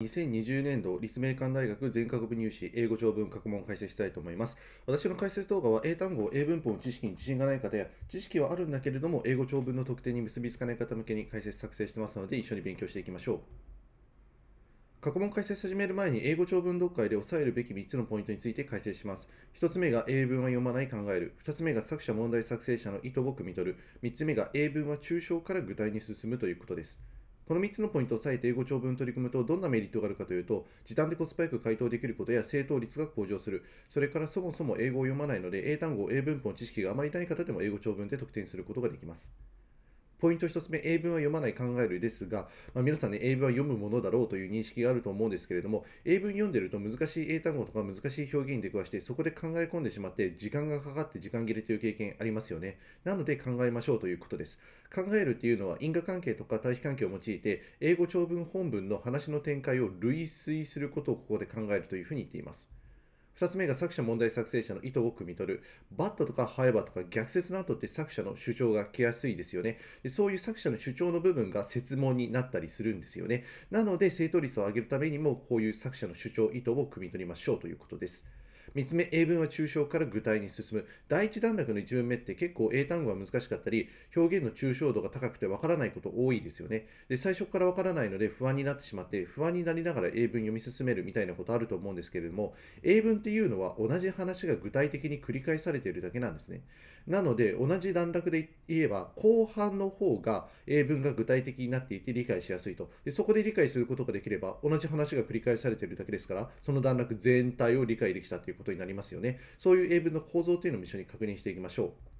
2020年度立命館大学全学部入試英語長文過去問を解説したいと思います。私の解説動画は英単語、英文法の知識に自信がない方や知識はあるんだけれども英語長文の特定に結びつかない方向けに解説作成してますので一緒に勉強していきましょう。過去問解説始める前に英語長文読解で押さえるべき3つのポイントについて解説します。1つ目が英文は読まない考える。2つ目が作者問題作成者の意図を汲み取る。3つ目が英文は抽象から具体に進むということです。この3つのポイントを押さえて英語長文取り組むとどんなメリットがあるかというと、時短でコスパよく回答できることや正答率が向上する。それからそもそも英語を読まないので、英単語、英文法の知識があまりない方でも英語長文で得点することができます。ポイント1つ目、英文は読まない考えるですが、まあ、皆さんね、英文は読むものだろうという認識があると思うんですけれども、英文読んでると難しい英単語とか難しい表現に出くわして、そこで考え込んでしまって、時間がかかって時間切れという経験ありますよね。なので考えましょうということです。考えるっていうのは因果関係とか対比関係を用いて、英語長文本文の話の展開を類推することをここで考えるというふうに言っています。2つ目が作者問題作成者の意図を汲み取る。バットとかハエバとか逆説の後って作者の主張が来やすいですよねで。そういう作者の主張の部分が説問になったりするんですよね。なので、正答率を上げるためにも、こういう作者の主張、意図を汲み取りましょうということです。3つ目、英文は抽象から具体に進む。第一段落の1文目って結構英単語が難しかったり、表現の抽象度が高くてわからないこと多いですよね。で、最初からわからないので不安になってしまって、不安になりながら英文読み進めるみたいなことあると思うんですけれども、英文っていうのは同じ話が具体的に繰り返されているだけなんですね。なので、同じ段落で言えば、後半の方が英文が具体的になっていて理解しやすいと。でそこで理解することができれば、同じ話が繰り返されているだけですから、その段落全体を理解できたということことになりますよね。そういう英文の構造というのも一緒に確認していきましょう。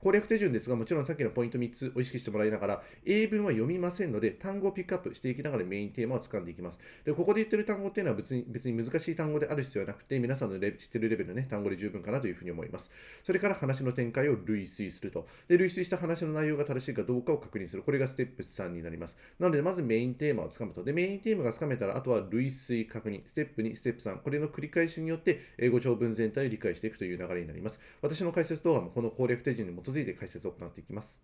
攻略手順ですが、もちろんさっきのポイント3つを意識してもらいながら、英文は読みませんので、単語をピックアップしていきながらメインテーマを掴んでいきます。で、ここで言ってる単語っていうのは別に別に難しい単語である必要はなくて、皆さんの知ってるレベルの、ね、単語で十分かなというふうに思います。それから話の展開を類推すると。で、類推した話の内容が正しいかどうかを確認する。これがステップ3になります。なので、まずメインテーマをつかむと。で、メインテーマがつかめたら、あとは類推確認。ステップ2、ステップ3。これの繰り返しによって、英語長文全体を理解していくという流れになります。私の解説動画もこの攻略手順に基づいて解説を行っていきます。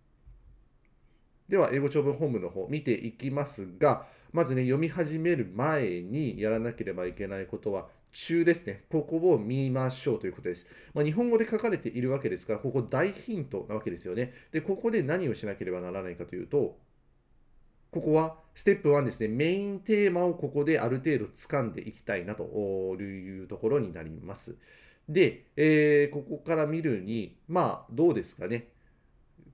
では、英語長文本文の方見ていきますが、まずね、読み始める前にやらなければいけないことは、中ですね。ここを見ましょうということです。まあ、日本語で書かれているわけですから、ここ大ヒントなわけですよね。で、ここで何をしなければならないかというと、ここはステップ1ですね。メインテーマをここである程度掴んでいきたいなというところになります。で、えー、ここから見るに、まあ、どうですかね。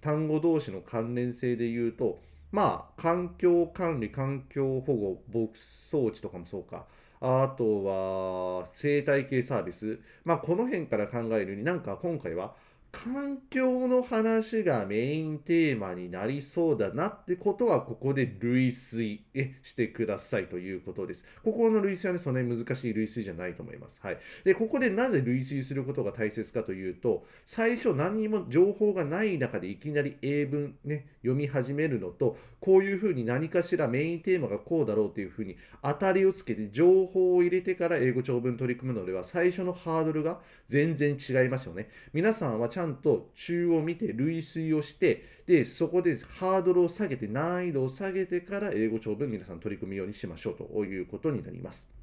単語同士の関連性で言うと、まあ、環境管理、環境保護、牧草地とかもそうか。あとは、生態系サービス。まあ、この辺から考えるに、なんか今回は、環境の話がメインテーマになりそうだなってことは、ここで類推してくださいということです。ここの類推はね、そんなに難しい類推じゃないと思います。はい。で、ここでなぜ類推することが大切かというと、最初何にも情報がない中でいきなり英文ね、読み始めるのと、こういうふうに何かしらメインテーマがこうだろうというふうに当たりをつけて情報を入れてから英語長文取り組むのでは、最初のハードルが全然違いますよね。皆さんはちゃんと中を見て類推をして、で、そこでハードルを下げて、難易度を下げてから英語長文皆さん取り組むようにしましょうということになります。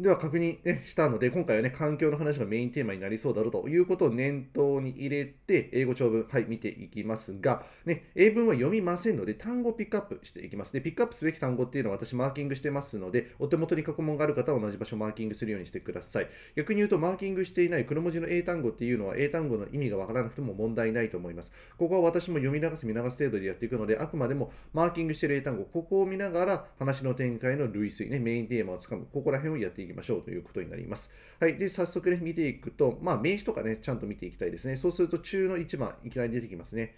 では確認、ね、したので、今回はね、環境の話がメインテーマになりそうだろうということを念頭に入れて、英語長文、はい、見ていきますが、ね、英文は読みませんので、単語をピックアップしていきます。で、ピックアップすべき単語っていうのは私マーキングしてますので、お手元に過去問がある方は同じ場所をマーキングするようにしてください。逆に言うと、マーキングしていない黒文字の英単語っていうのは、英単語の意味がわからなくても問題ないと思います。ここは私も読み流す、見流す程度でやっていくので、あくまでもマーキングしている英単語、ここを見ながら話の展開の類推、ね、メインテーマをつかむ、ここら辺をやっていきますきましょうということになります。はい。で、早速ね、見ていくと、まあ、名詞とかね、ちゃんと見ていきたいですね。そうすると、中の1番、いきなり出てきますね。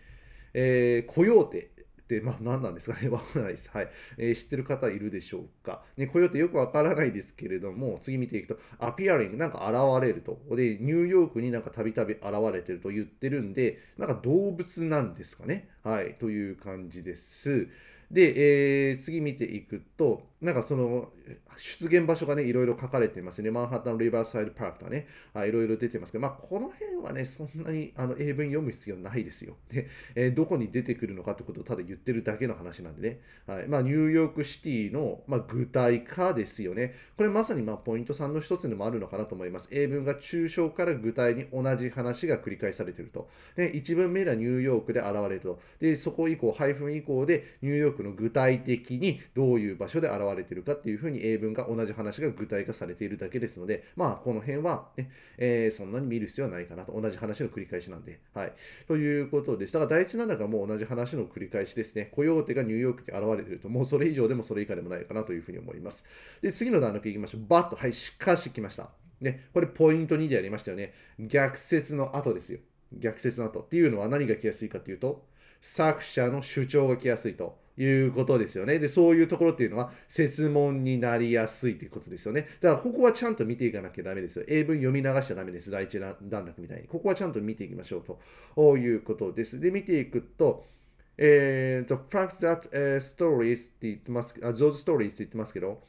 えー、コヨーテ。って、まあ、何なんですかね。わからないです。はい。えー、知ってる方いるでしょうか。ね、コヨーテよくわからないですけれども、次見ていくと、アピアリング、なんか現れると。で、ニューヨークになんかたびたび現れてると言ってるんで、なんか動物なんですかね。はい。という感じです。で、えー、次見ていくと、なんかその出現場所がね、いろいろ書かれてますね。マンハッタン・リバーサイド・パークとかね、あいろいろ出てますけど、まあ、この辺はね、そんなにあの英文読む必要ないですよ。で、えー、どこに出てくるのかってことをただ言ってるだけの話なんでね。はいまあ、ニューヨークシティの、まあ、具体化ですよね。これまさにまあポイント3の一つでもあるのかなと思います。英文が抽象から具体に同じ話が繰り返されていると。で、一文目がニューヨークで現れると。で、そこ以降、ハイフン以降でニューヨークの具体的にどういう場所で現れるているかっていうふうに英文が同じ話が具体化されているだけですので、まあ、この辺はね、えー、そんなに見る必要はないかなと。同じ話の繰り返しなんで。はい。ということです。だから第一なんだかもう同じ話の繰り返しですね。コヨーテがニューヨークに現れていると、もうそれ以上でもそれ以下でもないかなというふうに思います。で、次の段落いきましょう。バッと、はい、しかし来ました。ね、これポイント2でやりましたよね。逆説の後ですよ。逆説の後。っていうのは何が来やすいかというと、作者の主張が来やすいと。いうことですよね。で、そういうところっていうのは、説問になりやすいということですよね。だから、ここはちゃんと見ていかなきゃダメですよ。英文読み流しちゃダメです。第一段落みたいに。ここはちゃんと見ていきましょうということです。で、見ていくと、えー、The facts that、uh, stories って言ってますあ、those stories って言ってますけど、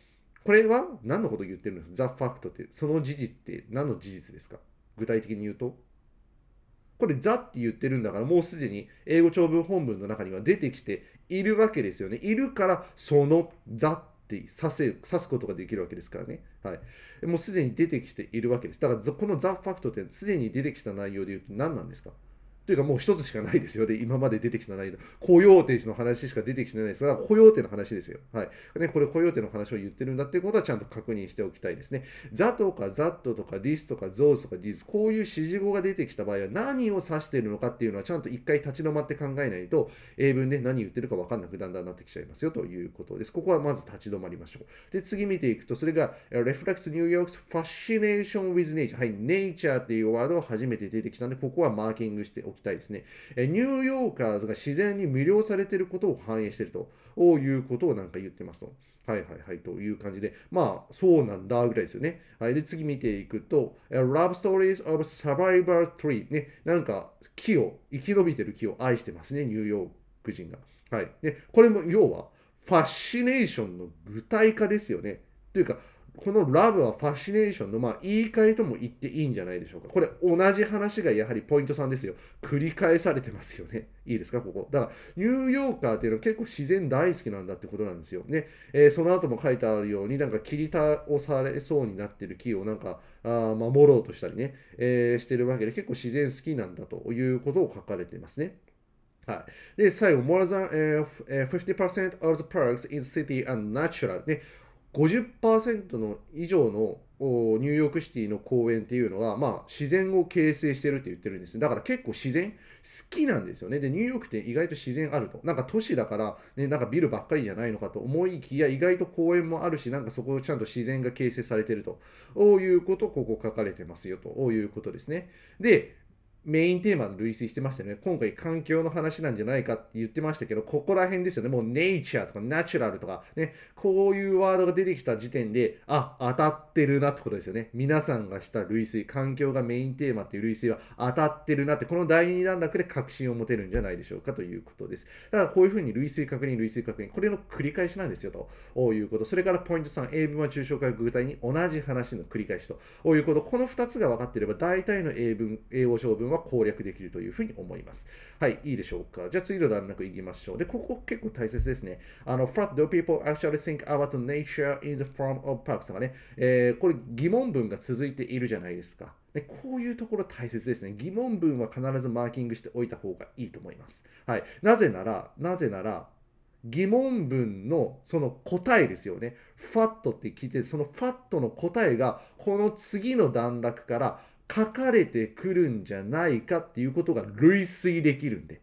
これは何のこと言ってるんですか ?The fact って、その事実って何の事実ですか？具体的に言うとこれ、ザって言ってるんだから、もうすでに英語長文本文の中には出てきているわけですよね。いるから、そのザってさせ指すことができるわけですからね。はい。もうすでに出てきているわけです。だから、このザ・ファクトってすでに出てきた内容で言うと何なんですか？というかもう一つしかないですよね。今まで出てきた内容。雇用停止の話しか出てきてないですが、雇用停の話ですよ。はい。ね、これ雇用停の話を言ってるんだっていうことはちゃんと確認しておきたいですね。ザとかザットとかディスとかゾースとかディス、こういう指示語が出てきた場合は何を指しているのかっていうのはちゃんと一回立ち止まって考えないと、英文で何言ってるか分かんなくだんだんなってきちゃいますよということです。ここはまず立ち止まりましょう。で、次見ていくと、それが Reflects New York's Fascination with Nature。はい、Nature っていうワードが初めて出てきたので、ここはマーキングしておきたいですね。ニューヨーカーズが自然に魅了されていることを反映しているということをなんか言ってますと。はいはいはいという感じで、まあそうなんだぐらいですよね。はい、で次見ていくと、Love Stories of Survivor Tree ね、なんか木を、生き延びてる木を愛してますね、ニューヨーク人が。はい。で、これも要はファッシネーションの具体化ですよね。というか、このラブはファシネーションの、まあ、言い換えとも言っていいんじゃないでしょうか。これ、同じ話がやはりポイント3ですよ。繰り返されてますよね。いいですか、ここ。だから、ニューヨーカーっていうのは結構自然大好きなんだってことなんですよ。ね。えー、その後も書いてあるように、なんか切り倒されそうになってる木をなんか、あ守ろうとしたりね、えー、してるわけで、結構自然好きなんだということを書かれていますね。はい。で、最後、more than、uh, 50% of the parks in city and natural、ね。50%の以上のニューヨークシティの公園っていうのは、まあ、自然を形成してるって言ってるんです。だから結構自然好きなんですよね。で、ニューヨークって意外と自然あると。なんか都市だから、ね、なんかビルばっかりじゃないのかと思いきや、意外と公園もあるし、なんかそこをちゃんと自然が形成されてるということここ書かれてますよということですね。で、メインテーマの類推してましたよね。今回環境の話なんじゃないかって言ってましたけど、ここら辺ですよね。もう nature とか natural とかね、こういうワードが出てきた時点で、あ、当たってるなってことですよね。皆さんがした類推、環境がメインテーマっていう類推は当たってるなって、この第二段落で確信を持てるんじゃないでしょうかということです。だからこういうふうに類推確認、類推確認、これの繰り返しなんですよということ。それからポイント3、英文は抽象化具体に同じ話の繰り返しということ。この2つが分かっていれば、大体の英文、英語小文はは攻略できるというふうに思います。はい、いいでしょうか。じゃあ次の段落いきましょう。で、ここ結構大切ですね。あの、What do people actually think about nature in the form of parks? とかね、えー、これ疑問文が続いているじゃないですか。でこういうところ大切ですね。疑問文は必ずマーキングしておいた方がいいと思います。はい。なぜなら、なぜなら、疑問文のその答えですよね。ファットって聞いて、そのファットの答えが、この次の段落から書かれてくるんじゃないかっていうことが類推できるんで。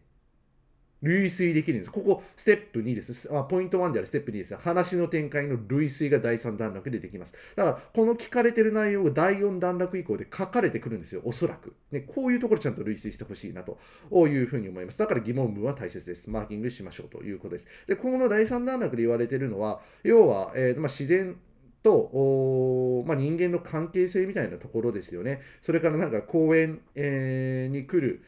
類推できるんです。ここ、ステップ2です。あポイント1であるステップ2です。話の展開の類推が第3段落でできます。だから、この聞かれてる内容が第4段落以降で書かれてくるんですよ。おそらく。ね、こういうところちゃんと類推してほしいなというふうに思います。だから疑問文は大切です。マーキングしましょうということです。で、この第3段落で言われてるのは、要は、えーまあ、自然と、まあ、人間の関係性みたいなところですよね。それからなんか公園、えー、に来る、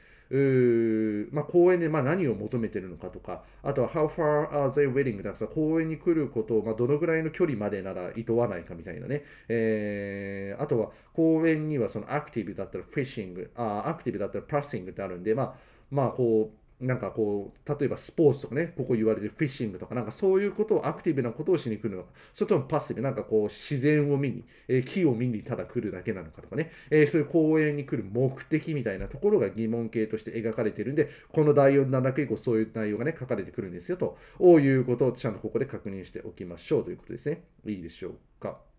まあ、公園でまあ何を求めてるのかとか、あとは How far are they willing? だから、公園に来ることを、まあ、どのぐらいの距離までなら厭わないかみたいなね。えー、あとは公園にはそのアクティブだったらフィッシング、あアクティブだったらプラッシングってあるんで、まあ、まあこう、なんかこう、例えばスポーツとかね、ここ言われてるフィッシングとか、なんかそういうことを、アクティブなことをしに来るのか、それともパッシブ、なんかこう、自然を見に、えー、木を見にただ来るだけなのかとかね、えー、そういう公園に来る目的みたいなところが疑問形として描かれてるんで、この第4段落以降、そういう内容がね、書かれてくるんですよ、ということをちゃんとここで確認しておきましょうということですね。いいでしょうか。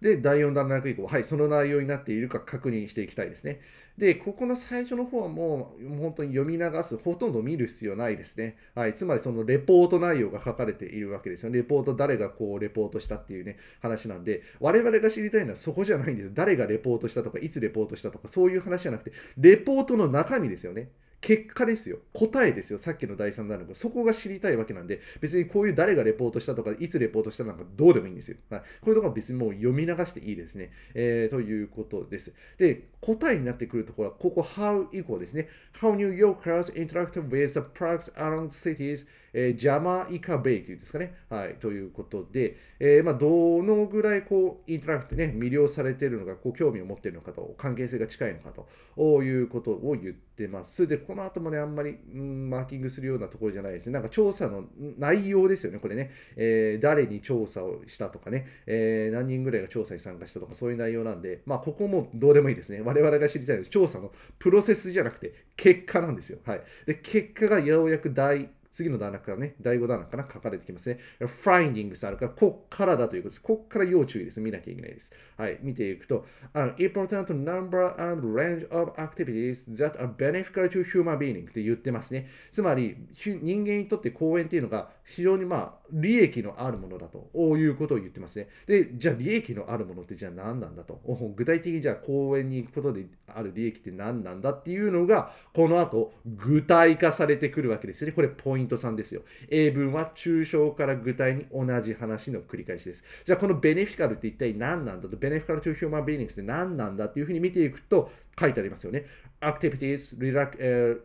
で、第4段落以降、はい、その内容になっているか確認していきたいですね。で、ここの最初の方はもう本当に読み流す、ほとんど見る必要ないですね。はい、つまりそのレポート内容が書かれているわけですよね。レポート、誰がこうレポートしたっていうね、話なんで、我々が知りたいのはそこじゃないんです。誰がレポートしたとか、いつレポートしたとか、そういう話じゃなくて、レポートの中身ですよね。結果ですよ。答えですよ。さっきの第3弾のそこが知りたいわけなんで、別にこういう誰がレポートしたとか、いつレポートしたのかどうでもいいんですよ。はい、こういうところは別にもう読み流していいですね。えー、ということです。で、答えになってくるところは、ここ How 以降ですね。How New Yorkers interact with the parks around cities えー、ジャマイカベイというんですかね。はい。ということで、えー、まあ、どのぐらいこう、インタラクトね、魅了されているのか、こう、興味を持っているのかと、関係性が近いのかということを言ってます。で、この後もね、あんまり、うん、マーキングするようなところじゃないですね。なんか調査の内容ですよね、これね。えー、誰に調査をしたとかね、え何人ぐらいが調査に参加したとか、そういう内容なんで、まあ、ここもどうでもいいですね。我々が知りたいのは調査のプロセスじゃなくて、結果なんですよ。はい。で、結果がようやく第次の段落からね、第5段落から書かれてきますね。findings あるから、こっからだということです。こっから要注意です。見なきゃいけないです。はい、見ていくと、An important number and range of activities that are beneficial to human being って言ってますね。つまり、人間にとって公園っていうのが非常にまあ、利益のあるものだということを言ってますね。で、じゃあ利益のあるものってじゃあ何なんだと。具体的にじゃあ公園に行くことである利益って何なんだっていうのが、この後具体化されてくるわけですね。これポイント3ですよ。英文は抽象から具体に同じ話の繰り返しです。じゃあこのベネフィカルって一体何なんだと、ベネフィカル to human beings って何なんだっていうふうに見ていくと、書いてありますよね。Activities,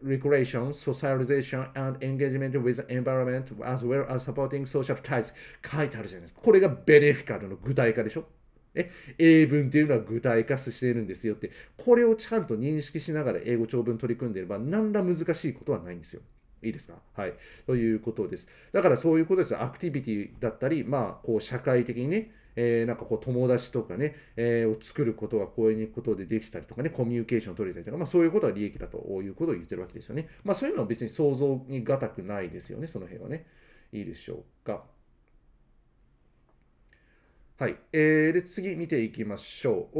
recreation, socialization, and engagement with the environment, as well as supporting social ties 書いてあるじゃないですか。これがベネフィカルの具体化でしょ？え？英文っていうのは具体化しているんですよって、これをちゃんと認識しながら英語長文取り組んでいれば、何ら難しいことはないんですよ。いいですか？はい。ということです。だからそういうことです。アクティビティだったり、まあ、こう、社会的にね、えー、なんかこう友達とかね、えー、を作ることが公園に行くことでできたりとかね、コミュニケーションを取れたりとか、まあそういうことは利益だということを言ってるわけですよね。まあそういうのは別に想像に難くないですよね、その辺はね。いいでしょうか。はい。えー、で、次見ていきましょう。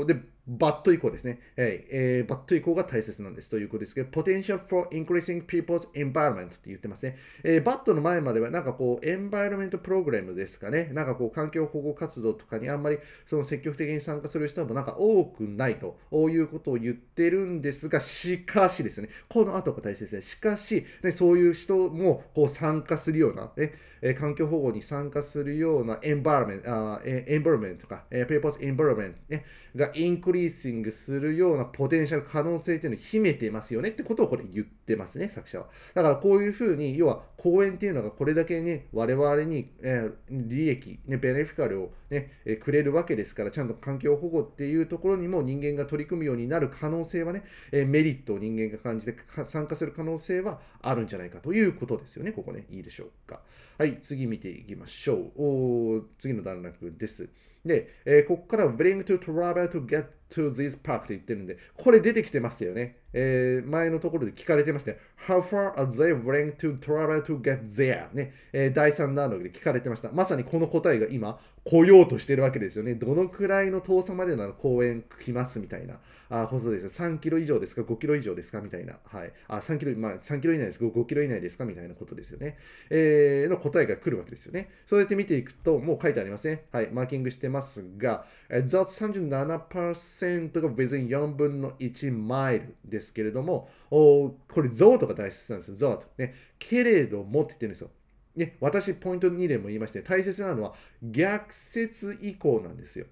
おで、バット以降ですね。はい。えー、バット以降が大切なんですということですけど、potential for increasing people's environment って言ってますね。えー、バットの前まではなんかこう、エンバイロメントプログラムですかね。なんかこう、環境保護活動とかにあんまりその積極的に参加する人もなんか多くないということを言ってるんですが、しかしですね、この後が大切です。しかし、ね、そういう人もこう参加するような、ね、え環境保護に参加するような environment、environment とか、えー、 papers environment、ね、が increasing するようなポテンシャル可能性っていうのを秘めてますよねってことをこれ言ってますね、作者は。だからこういうふうに、要は公園っていうのがこれだけね、我々に、え、利益、ね、 beneficial をね、え、くれるわけですから、ちゃんと環境保護っていうところにも人間が取り組むようになる可能性はね、え、メリットを人間が感じて参加する可能性はあるんじゃないかということですよね、ここね。いいでしょうか。はい、次見ていきましょう。お次の段落です。で、えー、ここから bring to travel to get to this park って言ってるんで、これ出てきてましたよね。えー、前のところで聞かれてましたよ、How far are they willing to travel to get there? ね、えー、第3段落で聞かれてました。まさにこの答えが今、来ようとしてるわけですよね。どのくらいの遠さまでなら公園来ますみたいな。あことです。3キロ以上ですか ?5 キロ以上ですか？みたいな。はい。あ、3キロ、まあ3キロ以内ですか ?5 キロ以内です。かみたいなことです。よね。えー、の答えが来るわけです。よね。そうやって見ていくと、もう書いてあります。ね。はい。マーキングしてます。が、雑37%が within 4分の1マイルです。けれども、おこれ、ゾートが大切なんです。よ。ゾート。ね。けれどもって言ってるんです。よ。ね、私、ポイント2でも言いまして、大切なのは逆説以降なんですよ。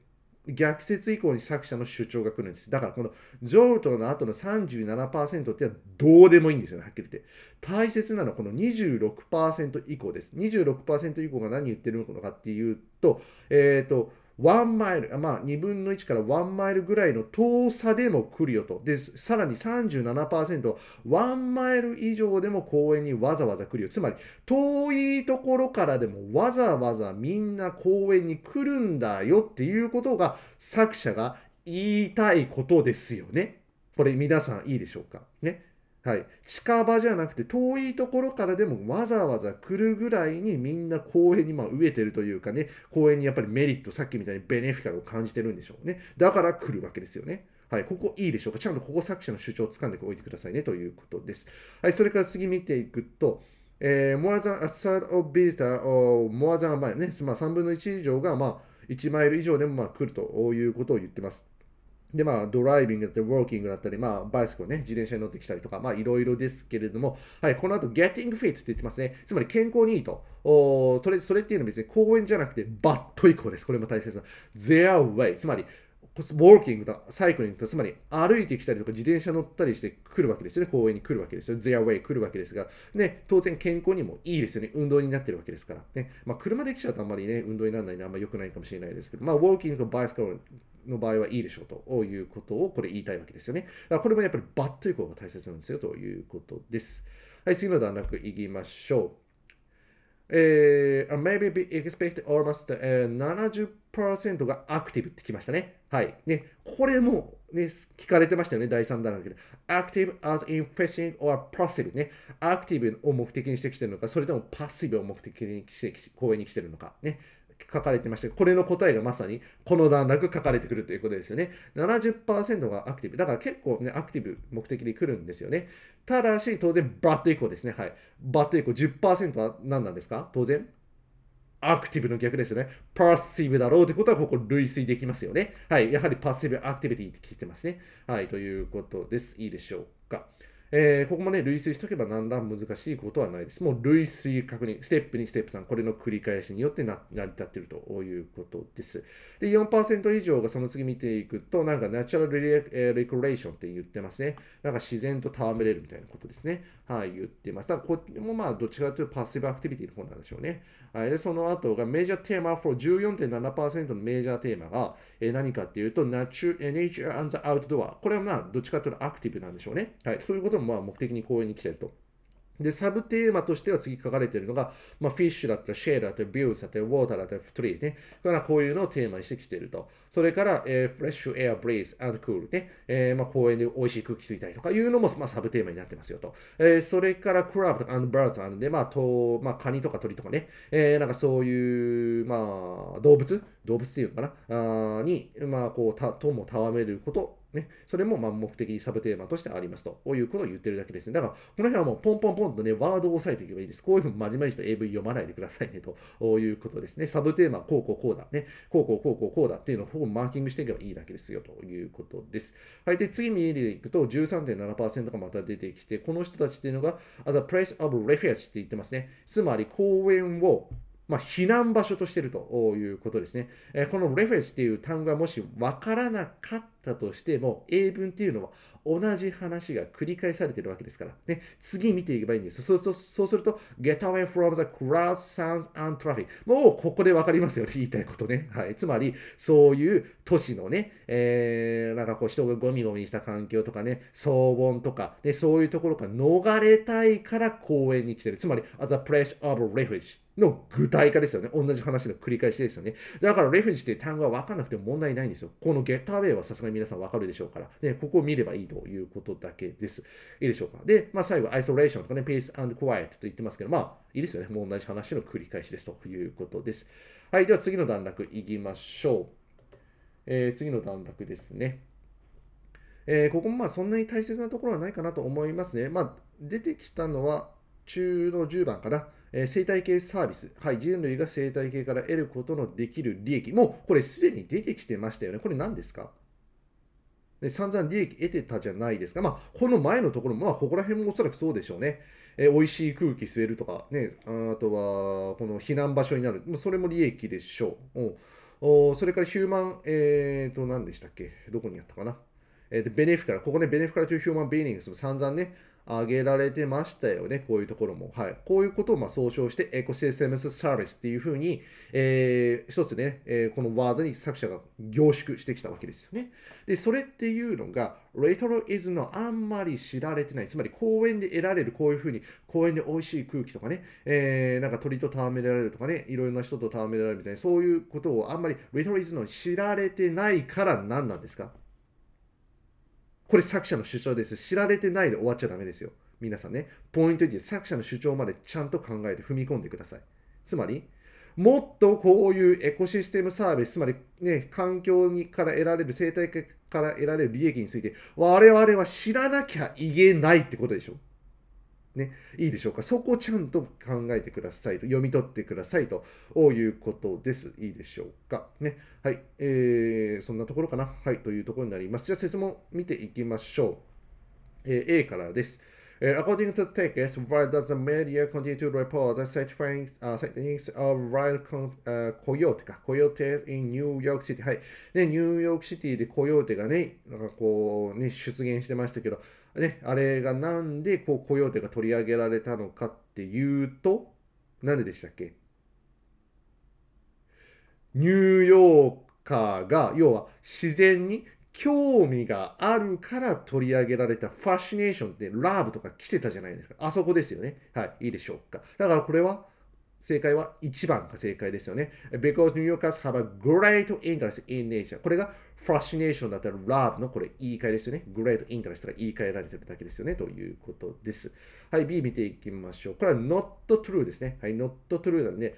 逆説以降に作者の主張が来るんです。だからこの譲渡の後の37%ってのはどうでもいいんですよね、はっきり言って。大切なのはこの26%以降です。26%以降が何言ってるのかっていうと、えっ、ー、と、1マイル、まあ、2分の1から1マイルぐらいの遠さでも来るよと。で、さらに37%、1マイル以上でも公園にわざわざ来るよ。つまり、遠いところからでもわざわざみんな公園に来るんだよっていうことが作者が言いたいことですよね。これ皆さんいいでしょうか？ね。はい、近場じゃなくて遠いところからでもわざわざ来るぐらいにみんな公園にま飢えてるというかね公園にやっぱりメリットさっきみたいにベネフィカルを感じてるんでしょうね。だから来るわけですよね。はい、ここいいでしょうか。ちゃんとここ作者の主張を掴んでおいてくださいね。ということです。はい、それから次見ていくと、えー、more than a third of visitor or more than a mile ね、まあ、3分の1以上が、ま、1マイル以上でもま来るということを言ってます。で、まあ、ドライビングだったり、ウォーキングだったり、まあ、バイスクをね、自転車に乗ってきたりとか、まあ、いろいろですけれども、はい、この後、getting fit って言ってますね。つまり、健康にいいと。おとりあえずそれっていうのは別に公園じゃなくて、バット以降です。これも大切な。their way。つまり、ウォーキングとサイクリングと、つまり歩いてきたりとか自転車乗ったりして来るわけですよね。公園に来るわけですよ。their way 来るわけですが、ね、当然健康にもいいですよね。運動になってるわけですから。ね、まあ、車で来ちゃうとあんまりね、運動にならないのであんまり良くないかもしれないですけど、まあ、ウォーキングとバイスコルの場合はいいでしょうということをこれ言いたいわけですよね。だからこれもやっぱりバッということが大切なんですよということです。はい、次の段落いきましょう。えー、maybe be expect almost、えー、70%がアクティブってきましたね。はい。ね、これも、ね、聞かれてましたよね、第3弾だけど。active as in fishing or passive ね。アクティブを目的にしてきてるのか、それともパッシブを目的にして公園に来てるのか。ね。書かれてまして、これの答えがまさにこの段落書かれてくるということですよね。70%が active。だから結構ね、 active 目的に来るんですよね。ただし、当然、 but 以降ですね。はい。 but 以降10%は何なんですか？当然。 active の逆ですよね。 passive だろうってことは、ここ類推できますよね。はい。やはり passive activity って聞いてますね。はい。ということです。いいでしょうか。えー、ここもね、類推しとけば何ら難しいことはないです。もう類推確認、ステップ2、ステップ3、これの繰り返しによって成り立っているということです。で、4%以上がその次見ていくと、なんかナチュラルレクレーションって言ってますね。なんか自然と戯れるみたいなことですね。はい、言ってます。だからこれもまあ、どっちかというとパッシブアクティビティの方なんでしょうね。はい、で、その後がメジャーテーマ4、14.7%のメジャーテーマが、えー、何かっていうと、Nature, Nature and the Outdoor。これはまあ、どっちかというとアクティブなんでしょうね。はい、そういうこともまあ目的に公演に来てると。で、サブテーマとしては次書かれているのが、まあ、 fish だったり、 shade だったり、 view だったり、 water だったり、 tree ね。からこういうのをテーマにしてきていると。それから、えー、 fresh air、breeze、and cool ね。えー、まあ、公園で美味しい空気吸いたいとかいうのも、まあ、サブテーマになってますよと。えー、それから、 crab とか、 and birds あるんで、まあ、と、まあ、カニとか鳥とかね。えー、なんかそういう、まあ、動物？動物っていうのかな？あに、まあ、こう、た、とも戯れることね、それもま目的サブテーマとしてありますということを言ってるだけですね。だから、この辺はもうポンポンポンとね、ワードを押さえていけばいいです。こういうふうに真面目にした AV 読まないでくださいねということですね。サブテーマ、こうこうこうだ、ね、こうこうこうこうこうだっていうのをほぼマーキングしていけばいいだけですよということです。はい。で、次見ていくと13.7%がまた出てきて、この人たちっていうのが as a place of refuge って言ってますね。つまり公園をまあ、避難場所としているということですね。えこの refuge っていう単語がもし分からなかったとしても、英文っていうのは同じ話が繰り返されているわけですから。ね、次見ていけばいいんです。そうそうそうすると、get away from the crowd, sounds and traffic。もうここで分かりますよ、言いたいことね。はい。つまり、そういう都市のね、えー、なんかこう人がゴミゴミした環境とかね、騒音とか、ね、そういうところから逃れたいから公園に来てる。つまり、as a place of refuge。の具体化ですよね。同じ話の繰り返しですよね。だから、レフェンジっていう単語は分かんなくても問題ないんですよ。このゲッターウェイはさすがに皆さん分かるでしょうから、ね、ここを見ればいいということだけです。いいでしょうか。で、まあ、最後、アイソレーションとかね、peace and quiet と言ってますけど、まあ、いいですよね。もう同じ話の繰り返しですということです。はい、では次の段落いきましょう。えー、次の段落ですね。えー、ここもまあそんなに大切なところはないかなと思いますね。まあ、出てきたのは中の10番かな。えー、生態系サービス、はい、人類が生態系から得ることのできる利益、もうこれすでに出てきてましたよね。これ何ですか？で散々利益得てたじゃないですか。まあ、この前のところも、まあ、ここら辺もおそらくそうでしょうね。えー、美味しい空気吸えるとか、ね、あとは、この避難場所になる。それも利益でしょう。おそれからヒューマン、え、ー、と、何でしたっけ？どこにあったかな？え、ー、と、ベネフィカラ、ここね、ベネフィカラというヒューマンビーニングスも散々ね、挙げられてましたよね。こういうところも。はい。こういうことをま総称して、エコシステムスサービスっていうふうに、えー、一つね、えー、このワードに作者が凝縮してきたわけですよね。で、それっていうのが、レトロイズのあんまり知られてない。つまり公園で得られるこういうふうに、公園で美味しい空気とかね、えー、なんか鳥と戯れられるとかね、いろいろな人と戯れられるみたいな、そういうことをあんまりレトロイズの知られてないから何なんですか？これ作者の主張です。知られてないで終わっちゃダメですよ。皆さんね、ポイント1、作者の主張までちゃんと考えて踏み込んでください。つまり、もっとこういうエコシステムサービス、つまりね、環境にから得られる、生態系から得られる利益について、我々は知らなきゃいけないってことでしょ。ね、いいでしょうか？そこをちゃんと考えてくださいと、読み取ってくださいということです。いいでしょうか？ね。はい。えー、そんなところかな？はい。というところになります。じゃあ、説問見ていきましょう。えー、A からです。according to the text, why does the media continue to report the sightings, uh, sightings of wild con, uh, coyote か、coyote in New York City? はい。ね、ニューヨークシティでコヨーテがね、なんかこう、ね、出現してましたけど、ね、あれがなんでこうコヨーテが取り上げられたのかっていうと、なんででしたっけ？ニューヨーカーが、要は自然に興味があるから取り上げられたファシネーションってラブとか来てたじゃないですか。あそこですよね。はい。いいでしょうか。だからこれは正解は1番が正解ですよね。Because New Yorkers have a great interest in nature. これが fascination だったら love のこれ言い換えですよね。great interest が言い換えられてるだけですよね。ということです。はい、B 見ていきましょう。これは not true ですね。はい、not true なんで、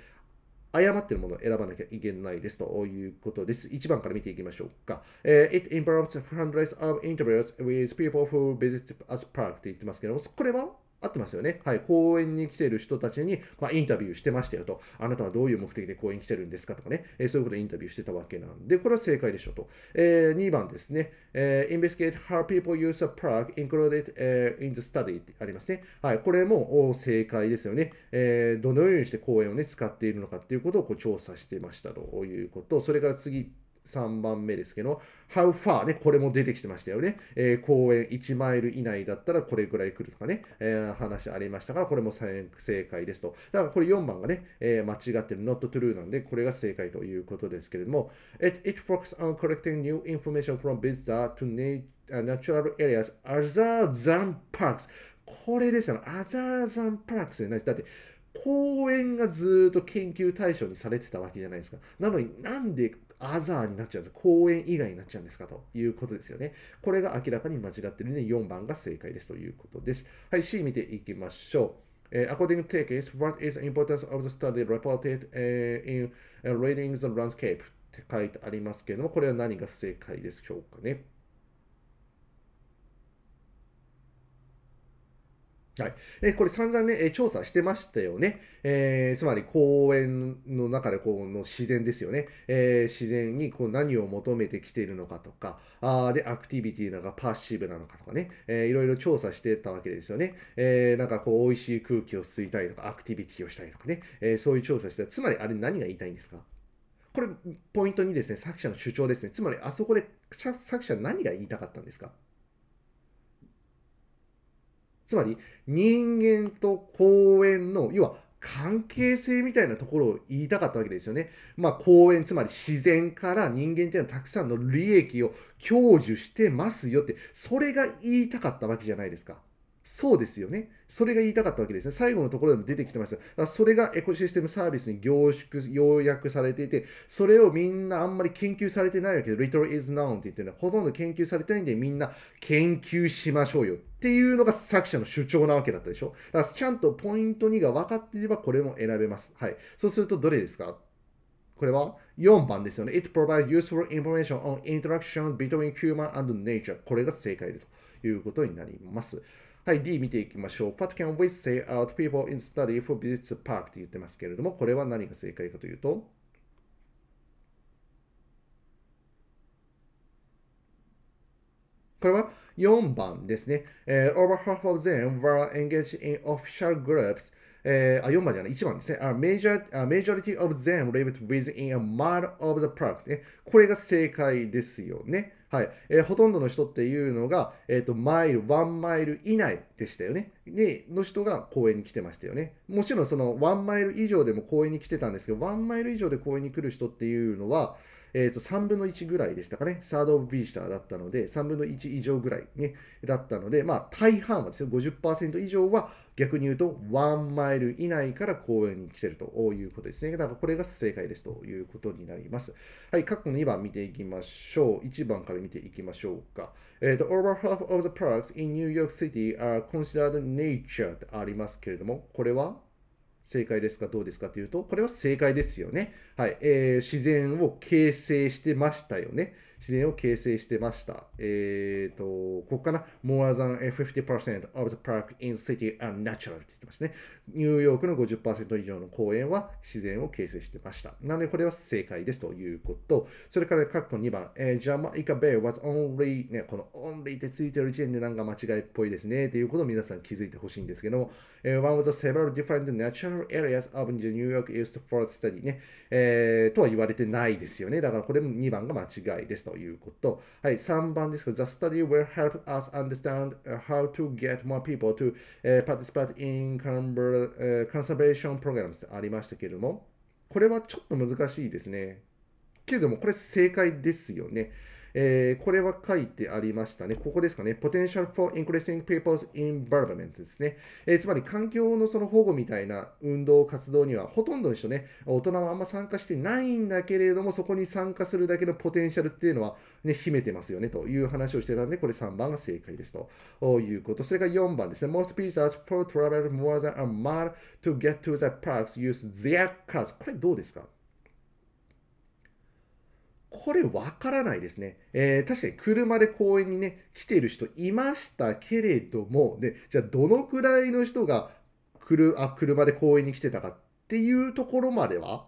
誤ってるものを選ばなきゃいけないですということです。1番から見ていきましょうか。Uh, it involves hundreds of interviews with people who visit us park って言ってますけども、これは合ってますよね。はい。公園に来てる人たちに、まあ、インタビューしてましたよと。あなたはどういう目的で公園に来てるんですかとかね。えー、そういうことをインタビューしてたわけなんで、これは正解でしょうと。えー、2番ですね。えー、investigate how people use a park included、uh, in the study ってありますね。はい。これも正解ですよね。えー、どのようにして公園をね、使っているのかっていうことをこう調査してましたということ。それから次、3番目ですけど、How far ね、これも出てきてましたよね。えー、公園1マイル以内だったらこれぐらい来るとかね、えー、話ありましたから、これも正解ですと。だからこれ4番がね、えー、間違ってる not true なんで、これが正解ということですけれども、It, it focuses on collecting new information from visitors to natural areas other than parks. これですよね。other than parks じゃないです。だって、公園がずっと研究対象にされてたわけじゃないですか。なのになんでアザーになっちゃうんです公園以外になっちゃうんですか？ということですよね。これが明らかに間違ってるので4番が正解ですということです。はい、C 見ていきましょう。Uh, according to Tekis, what is the importance of the study reported、uh, in、uh, reading the landscape? って書いてありますけれども、これは何が正解でしょうかね。はい。で、これ散々ね、調査してましたよね。えー、つまり公園の中でこの自然ですよね。えー、自然にこう何を求めてきているのかとか、あで、アクティビティなのかパッシブなのかとかね、えー、いろいろ調査してたわけですよね。えー、なんかこう、美味しい空気を吸いたいとか、アクティビティをしたいとかね、え、そういう調査して、つまりあれ何が言いたいんですか？これ、ポイントにですね、作者の主張ですね。つまり、あそこで作者何が言いたかったんですか？つまり人間と公園の要は関係性みたいなところを言いたかったわけですよね。まあ公園、つまり自然から人間っていうのはたくさんの利益を享受してますよって、それが言いたかったわけじゃないですか。そうですよね。それが言いたかったわけですね。最後のところでも出てきてます。だからそれがエコシステムサービスに凝縮、要約されていて、それをみんなあんまり研究されてないわけで、little is known って言ってるのはほとんど研究されてないんで、みんな研究しましょうよっていうのが作者の主張なわけだったでしょ？だからちゃんとポイント2が分かっていればこれも選べます。はい。そうするとどれですか？これは？4番ですよね。It provides useful information on interaction between human and nature. これが正解でということになります。はい、D 見ていきましょう。What can we say out people in study for visits park って言ってますけれども、これは何が正解かというと、これは4番ですね。Uh, over half of them were engaged in official groups えー、あ、4番じゃない、1番ですね。A major, a majority of them lived within a mile of the park、ね。これが正解ですよね。はい。えー、ほとんどの人っていうのが、えっ、ー、と、マイル、ワンマイル以内でしたよね。で、の人が公園に来てましたよね。もちろんそのワンマイル以上でも公園に来てたんですけど、ワンマイル以上で公園に来る人っていうのは、えー、と3分の1ぐらいでしたかね、サードオブビジターだったので、3分の1以上ぐらい、ね、だったので、まあ、大半はですよ、50%以上は逆に言うと、1マイル以内から公園に来てるということですね。だからこれが正解ですということになります。はい、過去の2番見ていきましょう。1番から見ていきましょうか。えっ、ー、と、over half of the parks in New York City are considered nature ってありますけれども、これは？正解ですかどうですかというと、これは正解ですよね。はい。えー、自然を形成してましたよね。自然を形成してました。えっ、ー、と、ここかな ?more than 50% of the park in city are natural って言ってましたね。ニューヨークの50%以上の公園は自然を形成してました。なので、これは正解ですということ。それから、括弧2番、えー、ジャマイカベイ was only ね、この only ってついてる時点でなんか間違いっぽいですね。ということを皆さん気づいてほしいんですけども、えー、one of the several different natural areas of the New York used for study ね、えー、とは言われてないですよね。だからこれも2番が間違いですと。いうこと。はい、3番ですが、The study will help us understand how to get more people to、uh, participate in conservation programs ありましたけれども、これはちょっと難しいですね。けれども、これ正解ですよね。えー、これは書いてありましたね。ここですかね。Potential for Increasing People's Environment ですね。えー、つまり環境のその保護みたいな運動活動にはほとんどの人ね、大人はあんま参加してないんだけれども、そこに参加するだけのポテンシャルっていうのはね、秘めてますよねという話をしてたんで、これ3番が正解ですということ。それが4番ですね。Most visitors for travel more than a mile to get to the parks use their cars. これどうですか？これわからないですね。えー、確かに車で公園にね、来ている人いましたけれども、で、じゃあどのくらいの人が来るあ車で公園に来てたかっていうところまでは、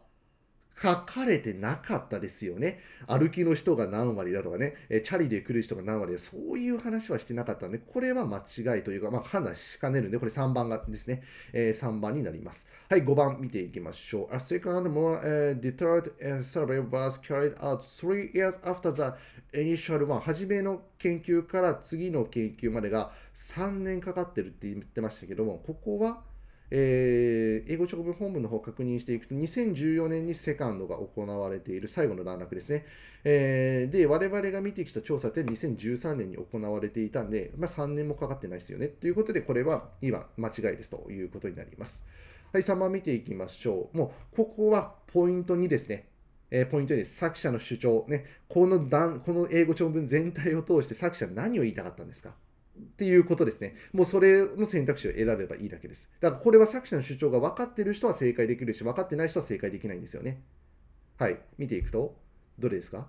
書かれてなかったですよね。歩きの人が何割だとかね、えチャリで来る人が何割だ、そういう話はしてなかったんで、これは間違いというか、まあ、判断しかねるんで、これ3番がですね、えー、3番になります。はい、5番見ていきましょう。A second more、uh, detailed survey was carried out three years after the initial one. 初めの研究から次の研究までが3年かかってるって言ってましたけども、ここはえー、英語直文本文の方を確認していくと、2014年にセカンドが行われている最後の段落ですね。えー、で、我々が見てきた調査って2013年に行われていたんで、まあ、3年もかかってないですよね。ということで、これは2番間違いですということになります。はい、3番見ていきましょう。もう、ここはポイント2ですね。えー、ポイントです。作者の主張、ね、この段、この英語長文全体を通して作者何を言いたかったんですか？っていうことですね。もうそれの選択肢を選べばいいだけです。だからこれは作者の主張が分かってる人は正解できるし、分かってない人は正解できないんですよね。はい。見ていくと、どれですか？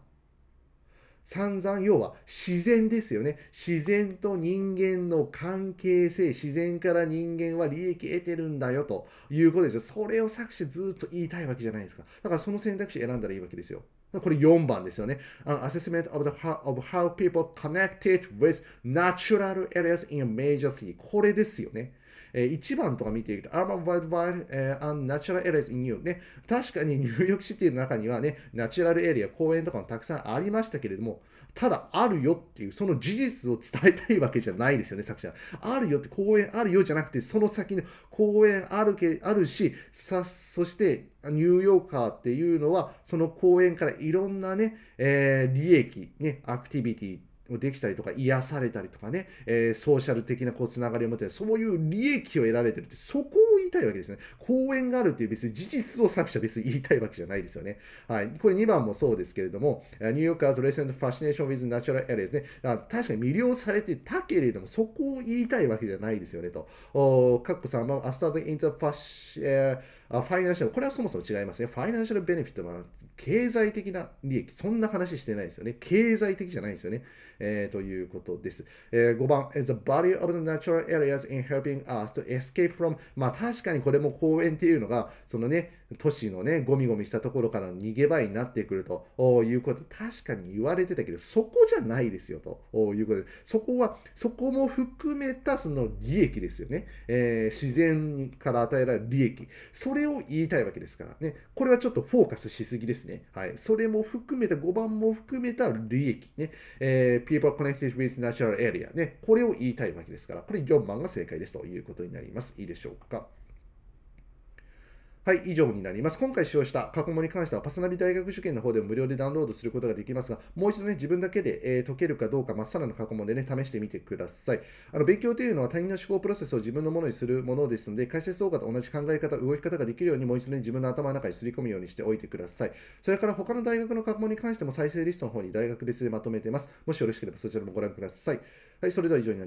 散々要は自然ですよね。自然と人間の関係性、自然から人間は利益得てるんだよということですよ。それを作者ずっと言いたいわけじゃないですか。だからその選択肢選んだらいいわけですよ。これ4番ですよね。An assessment of, the, of how people connected with natural areas in a major city. これですよね。え1番とか見ていくと、Urban Wildlife、uh, and Natural Areas in New ね、確かに ニューヨークシティの中にはね、ナチュラルエリア、公園とかもたくさんありましたけれども、ただあるよっていう、その事実を伝えたいわけじゃないですよね、作者。あるよって、公園あるよじゃなくて、その先の公園あるけあるし、さ、そして、ニューヨーカーっていうのは、その公園からいろんなね、えー、利益、ね、アクティビティ、できたりとか癒されたりとかね、えー、 social 的なつながりを持ってそういう利益を得られてるってそこを言いたいわけですね。公園があるっていう別に事実を作者別に言いたいわけじゃないですよね。はい。これ2番もそうですけれども、 New Yorkers' recent fascination with natural area ですね。か確かに魅了されてたけれども、そこを言いたいわけじゃないですよねと。カッコ3番、アスタード・インターファシ、えー financial、これはそもそも違いますね。 financial benefit は経済的な利益、そんな話してないですよね。経済的じゃないですよね。えー、ということです。えー、5番、The body of the natural areas in helping us to escape from まあ確かにこれも公園っていうのが、そのね、都市のね、ゴミゴミしたところからの逃げ場になってくるということ、確かに言われてたけど、そこじゃないですよということで、そこは、そこも含めたその利益ですよね。えー、自然から与えられる利益。それを言いたいわけですからね。これはちょっとフォーカスしすぎですね。はい。それも含めた、5番も含めた利益ね。えー、people connected with natural area ね。これを言いたいわけですから、これ4番が正解ですということになります。いいでしょうか？はい、以上になります。今回使用した過去問に関しては、パスナビ大学受験の方でも無料でダウンロードすることができますが、もう一度ね、自分だけで、えー、解けるかどうか、まっさらの過去問でね、試してみてください。あの勉強というのは他人の思考プロセスを自分のものにするものですので、解説動画と同じ考え方、動き方ができるように、もう一度ね、自分の頭の中にすり込むようにしておいてください。それから他の大学の過去問に関しても再生リストの方に大学別でまとめてます。もしよろしければそちらもご覧ください。はい、それでは以上になります。